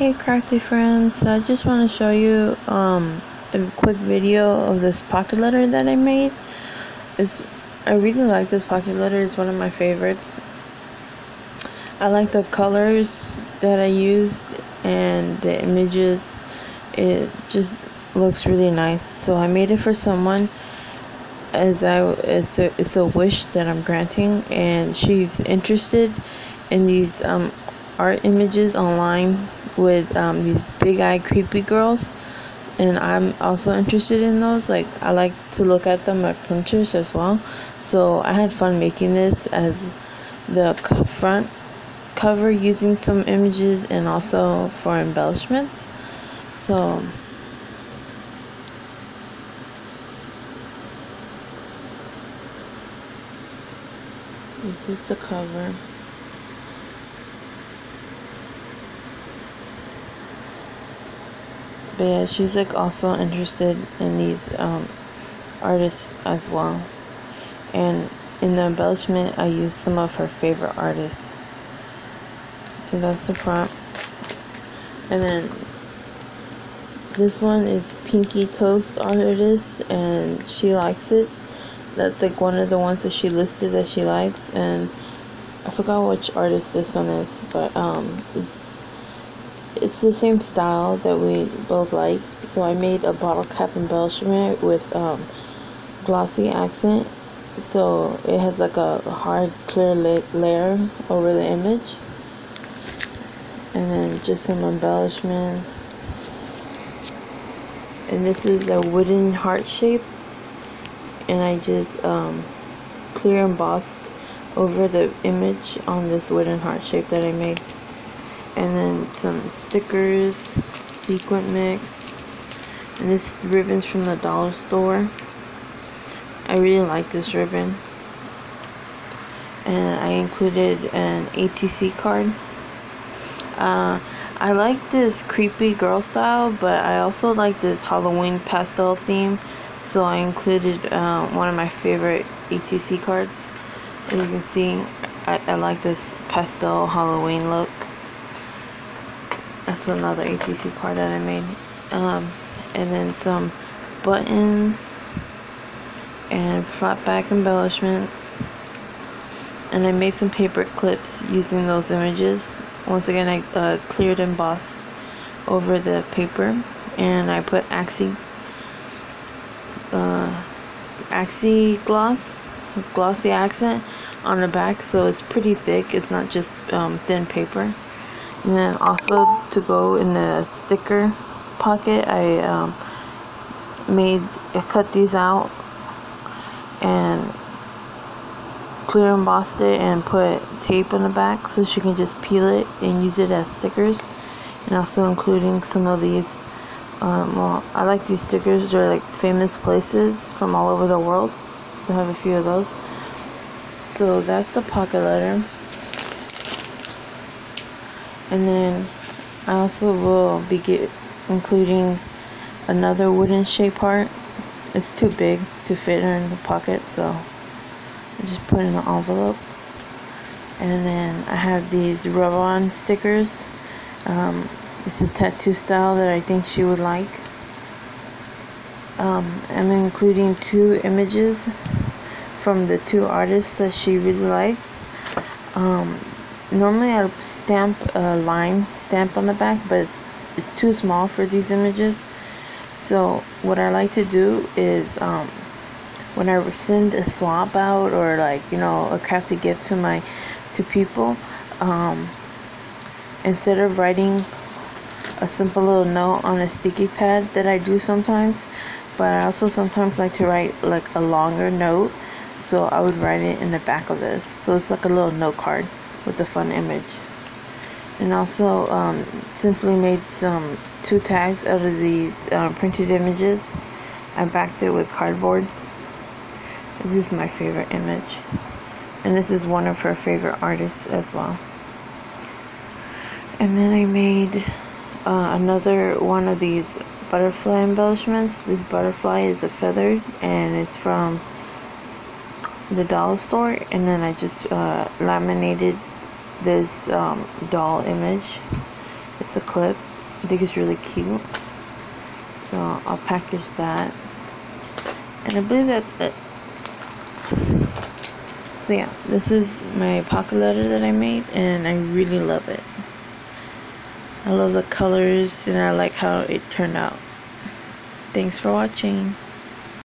Hey crafty friends, I just want to show you um, a quick video of this pocket letter that I made. It's, I really like this pocket letter, it's one of my favorites. I like the colors that I used and the images. It just looks really nice. So I made it for someone as I it's a, it's a wish that I'm granting and she's interested in these um, art images online with um, these big eye creepy girls. And I'm also interested in those. Like I like to look at them at Pinterest as well. So I had fun making this as the front cover using some images and also for embellishments. So this is the cover but yeah she's like also interested in these um, artists as well. And in the embellishment I used some of her favorite artists. So that's the front and then this one is Pinky Toast Artist and she likes it. That's like one of the ones that she listed that she likes and I forgot which artist this one is but um it's it's the same style that we both like. So I made a bottle cap embellishment with um, glossy accent. So it has like a hard clear la layer over the image. And then just some embellishments. And this is a wooden heart shape. And I just um, clear embossed over the image on this wooden heart shape that I made and then some stickers sequin mix and this ribbon's from the dollar store. I really like this ribbon. And I included an ATC card. Uh, I like this creepy girl style but I also like this Halloween pastel theme. So I included uh, one of my favorite ATC cards. As you can see I, I like this pastel Halloween look that's another ATC card that I made. Um, and then some buttons and flat back embellishments. And I made some paper clips using those images. Once again, I uh, cleared embossed over the paper. And I put Axi, uh, Axi gloss, glossy accent on the back. So it's pretty thick. It's not just um, thin paper and then also to go in the sticker pocket I um, made I cut these out and clear embossed it and put tape on the back so she can just peel it and use it as stickers. And also including some of these um, well I like these stickers. They're like famous places from all over the world. So I have a few of those. So that's the pocket letter and then I also will be get, including another wooden shape part. It's too big to fit in the pocket so I just put in an envelope. And then I have these rub-on stickers. Um, it's a tattoo style that I think she would like. Um, I'm including two images from the two artists that she really likes. Um, normally I'll stamp a line stamp on the back but it's, it's too small for these images. So what I like to do is um, when I send a swap out or like you know a crafty gift to my to people um, instead of writing a simple little note on a sticky pad that I do sometimes but I also sometimes like to write like a longer note. So I would write it in the back of this. So it's like a little note card with a fun image. And also um, simply made some two tags out of these uh, printed images. I backed it with cardboard. This is my favorite image. And this is one of her favorite artists as well. And then I made uh, another one of these butterfly embellishments. This butterfly is a feather and it's from the dollar store. And then I just uh, laminated this um, doll image. It's a clip. I think it's really cute. So I'll package that. And I believe that's it. So yeah. This is my pocket letter that I made and I really love it. I love the colors and I like how it turned out. Thanks for watching